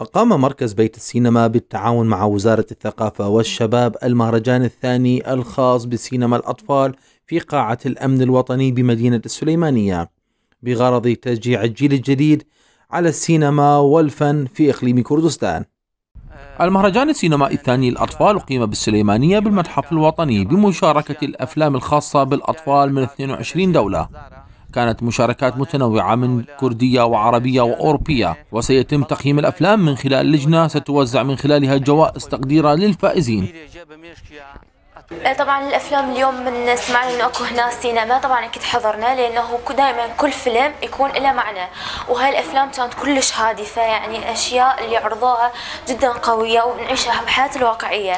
أقام مركز بيت السينما بالتعاون مع وزارة الثقافة والشباب المهرجان الثاني الخاص بسينما الأطفال في قاعة الأمن الوطني بمدينة السليمانية بغرض تشجيع الجيل الجديد على السينما والفن في إقليم كردستان. المهرجان السينمائي الثاني للأطفال أقيم بالسليمانية بالمتحف الوطني بمشاركة الأفلام الخاصة بالأطفال من 22 دولة. كانت مشاركات متنوعة من كردية وعربية وأوروبية وسيتم تقييم الأفلام من خلال لجنة ستوزع من خلالها جوائز تقديرا للفائزين. طبعا الأفلام اليوم من سمعنا إنه أكو هنا سينما. طبعا أكيد حضرنا لأنه دائما كل فيلم يكون له معنى. وهاي الأفلام كانت كلش هادفة يعني أشياء اللي عرضوها جدا قوية ونعيشها بحياتنا الواقعية.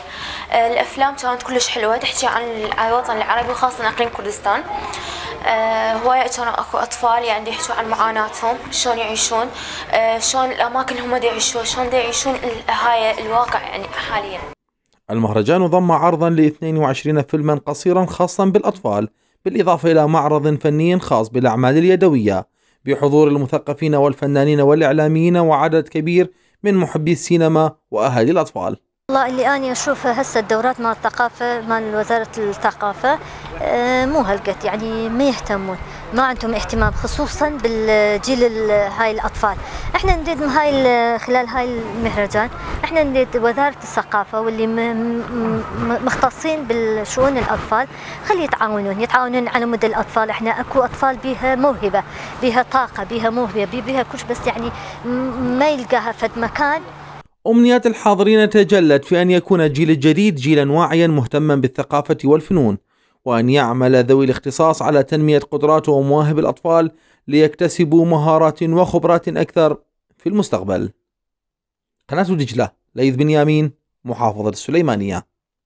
الأفلام كانت كلش حلوة تحكي عن الوطن العربي وخاصه أقليم كردستان. هواية كانوا أكو أطفال يعني يحكوا عن معاناتهم شلون يعيشون آه شلون الأماكن هم يعيشون شلون يعيشون هاي الواقع يعني حاليا. المهرجان ضم عرضا ل 22 فيلما قصيرا خاصا بالأطفال بالإضافة إلى معرض فني خاص بالأعمال اليدوية. بحضور المثقفين والفنانين والإعلاميين وعدد كبير من محبي السينما وأهالي الأطفال. والله اللي أنا أشوفه هسه الدورات مال الثقافة مال وزارة الثقافة آه، مو هالقد يعني ما يهتمون. ما عندهم اهتمام خصوصا بالجيل هاي الأطفال. إحنا نريد هاي خلال هاي المهرجان إحنا نريد وزارة الثقافة واللي مختصين بالشؤون الأطفال خلي يتعاونون. يتعاونون على مدى الأطفال. إحنا أكو أطفال بها موهبة بها طاقة بها موهبة بها كل بس يعني ما يلقاها فد مكان أمنيات الحاضرين تجلت في أن يكون الجيل الجديد جيلا واعيا مهتما بالثقافة والفنون وأن يعمل ذوي الاختصاص على تنمية قدرات ومواهب الأطفال ليكتسبوا مهارات وخبرات أكثر في المستقبل. قناة دجلة ليث بن يامين محافظة السليمانية.